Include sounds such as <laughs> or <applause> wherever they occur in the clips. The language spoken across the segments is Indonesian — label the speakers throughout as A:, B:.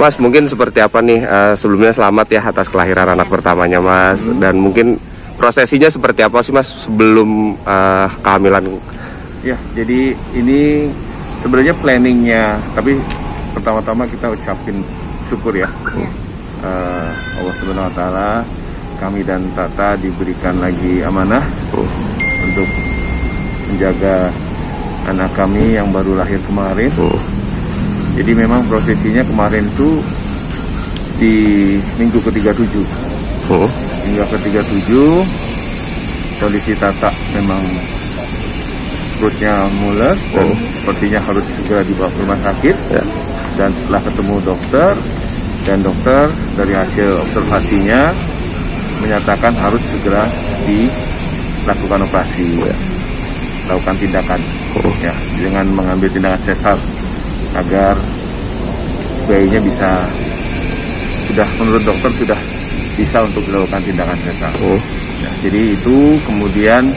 A: Mas mungkin seperti apa nih uh, sebelumnya selamat ya atas kelahiran anak pertamanya Mas hmm. dan mungkin prosesinya seperti apa sih Mas sebelum uh, kehamilan?
B: Ya jadi ini sebenarnya planningnya tapi pertama-tama kita ucapin syukur ya. Uh, Allah Subhanahu Wa Taala kami dan Tata diberikan lagi amanah untuk menjaga anak kami yang baru lahir kemarin. Jadi memang prosesinya kemarin itu di minggu ke-37. Hmm. Minggu ke-37 kondisi Tata memang perutnya mules dan hmm. sepertinya harus segera dibawa ke rumah sakit. Ya. Dan setelah ketemu dokter dan dokter dari hasil observasinya menyatakan harus segera dilakukan operasi. Ya lakukan tindakan oh. ya dengan mengambil tindakan sesar agar bayinya bisa sudah menurut dokter sudah bisa untuk dilakukan tindakan sesar. Oh. Ya, jadi itu kemudian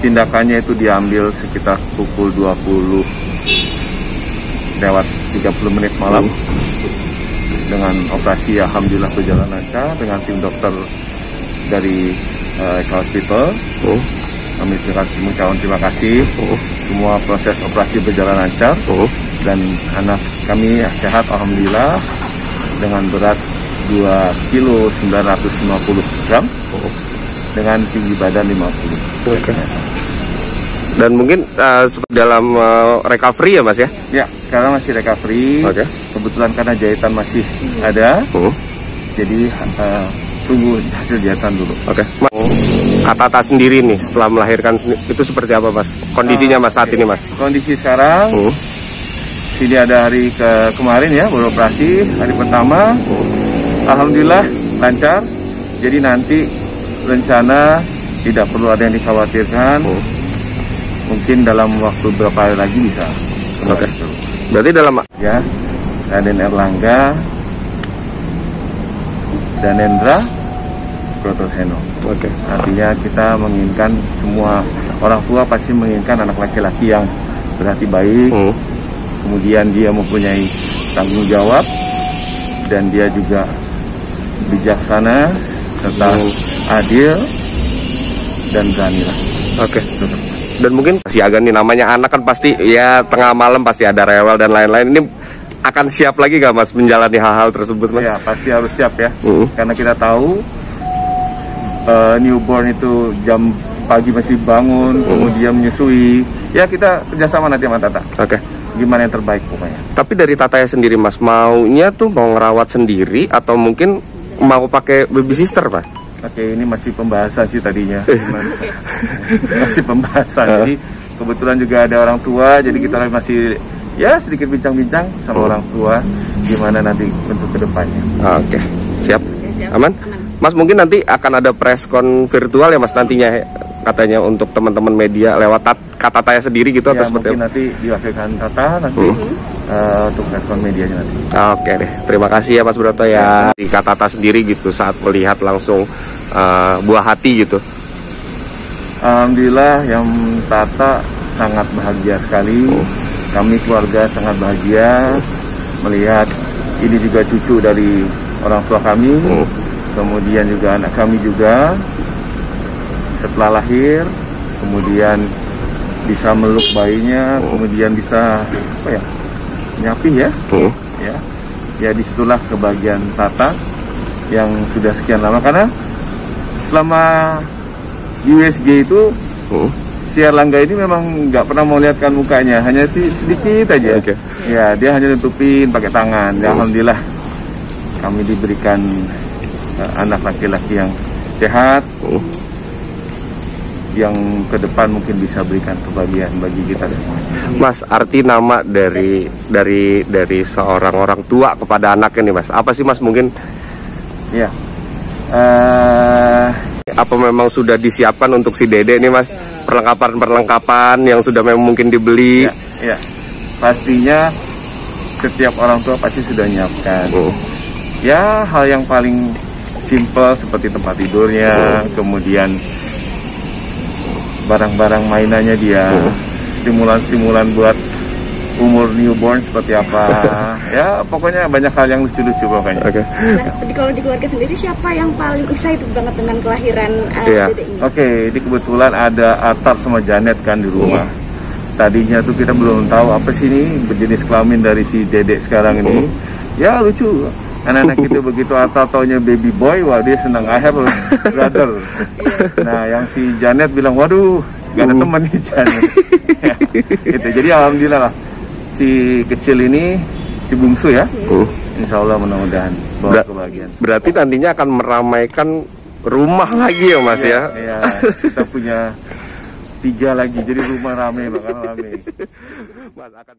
B: tindakannya itu diambil sekitar pukul 20 lewat 30 menit malam oh. dengan operasi alhamdulillah berjalan lancar dengan tim dokter dari uh, hospital. Oh kami mengucapkan terima kasih. Oh. Semua proses operasi berjalan lancar. Oh. Dan anak kami sehat Alhamdulillah dengan berat 2 kilo 950 gram oh. dengan tinggi badan 50 okay.
A: dan mungkin uh, dalam uh, recovery ya mas ya?
B: Ya, sekarang masih recovery. Okay. Kebetulan karena jahitan masih ada, oh. jadi uh, tunggu hasil jahitan dulu.
A: Oke. Okay. Tata sendiri nih setelah melahirkan itu seperti apa mas? Kondisinya mas saat ini mas?
B: Kondisi sekarang, uh. ini ada hari ke kemarin ya baru operasi hari pertama, alhamdulillah lancar. Jadi nanti rencana tidak perlu ada yang dikhawatirkan. Uh. Mungkin dalam waktu berapa hari lagi bisa.
A: Oke. Okay. Berarti dalam
B: ya Raden Erlangga dan Endra Protoseno. Oke. Okay. Artinya kita menginginkan semua orang tua pasti menginginkan anak laki-laki yang berarti baik, hmm. kemudian dia mempunyai tanggung jawab dan dia juga bijaksana serta hmm. adil dan berani lah.
A: Oke. Okay. Dan mungkin si Agan nih namanya anak kan pasti ya tengah malam pasti ada rewel dan lain-lain. Ini akan siap lagi gak mas menjalani hal-hal tersebut mas?
B: Ya pasti harus siap ya, -hmm. karena kita tahu uh, newborn itu jam pagi masih bangun, hmm. kemudian menyusui. Ya kita kerjasama nanti sama Tata.
A: Oke. Okay.
B: Gimana yang terbaik pokoknya.
A: Tapi dari Tata ya sendiri Mas, maunya tuh mau ngerawat sendiri atau mungkin mau pakai baby sister Pak?
B: Oke, ini masih pembahasan sih tadinya. <laughs> masih pembahasan. Jadi kebetulan juga ada orang tua, jadi kita masih ya sedikit bincang-bincang sama hmm. orang tua gimana nanti untuk ke depannya.
A: Oke, siap. siap. Aman? Aman. Mas mungkin nanti akan ada press con virtual ya Mas nantinya katanya untuk teman-teman media lewat tat, kata Taya sendiri gitu
B: ya, atau seperti mungkin nanti diwakilkan Tata nanti hmm. uh, untuk press con medianya nanti.
A: Oke deh, terima kasih ya Mas Broto ya. Di kata Tata sendiri gitu saat melihat langsung uh, buah hati gitu.
B: Alhamdulillah yang Tata sangat bahagia sekali. Hmm. Kami keluarga sangat bahagia melihat ini juga cucu dari orang tua kami. Hmm kemudian juga anak kami juga setelah lahir kemudian bisa meluk bayinya oh. kemudian bisa apa ya nyapi ya oh. ya ya di situlah kebahagiaan Tata yang sudah sekian lama karena selama USG itu oh. si Erlangga ini memang nggak pernah mau lihatkan mukanya hanya sedikit aja okay. ya dia hanya nutupin pakai tangan ya, alhamdulillah kami diberikan anak laki-laki yang sehat oh. yang ke depan mungkin bisa berikan kebahagiaan bagi kita
A: Mas, arti nama dari dari dari seorang orang tua kepada anak ini, Mas. Apa sih, Mas? Mungkin
B: ya. Uh,
A: apa memang sudah disiapkan untuk si Dede nih, Mas? Perlengkapan-perlengkapan yang sudah memang mungkin dibeli.
B: Ya, ya. Pastinya setiap orang tua pasti sudah menyiapkan. Oh. Ya, hal yang paling simple seperti tempat tidurnya, oh. kemudian barang-barang mainannya dia, stimulan-stimulan buat umur newborn seperti apa <laughs> ya pokoknya banyak hal yang lucu-lucu pokoknya
A: Oke.
C: Nah, di- kalau di keluarga sendiri siapa yang paling excited banget dengan kelahiran uh,
A: Iya.
C: dedek ini?
B: Oke, ini kebetulan ada Atar sama Janet kan di rumah. Tadinya tuh kita belum tahu apa sih ini berjenis kelamin dari si Dedek sekarang ini. Ya lucu. Anak-anak <laughs> itu begitu Atar taunya baby boy, wah dia senang I have a brother. nah, yang si Janet bilang, waduh, gak ada teman nih Janet. Ya, gitu. Jadi alhamdulillah lah si kecil ini si bungsu ya.
A: Hmm.
B: Insya Allah mudah-mudahan bawa
A: Ber-
B: kebahagiaan.
A: Berarti nantinya akan meramaikan rumah lagi ya Mas ya.
B: Iya, kita punya tiga lagi, jadi rumah rame bakal rame. <laughs>
A: Mas akan